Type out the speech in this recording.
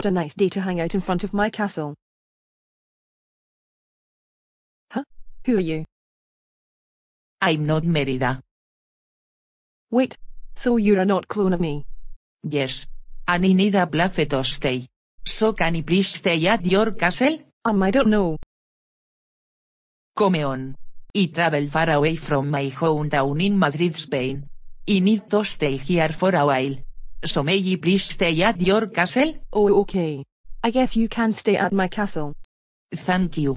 What a nice day to hang out in front of my castle. Huh? Who are you? I'm not Merida. Wait, so you're not clone of me? Yes. And I need a place to stay. So can I please stay at your castle? Um, I don't know. Come on. I travel far away from my hometown in Madrid, Spain. I need to stay here for a while. So may I please stay at your castle? Oh, okay. I guess you can stay at my castle. Thank you.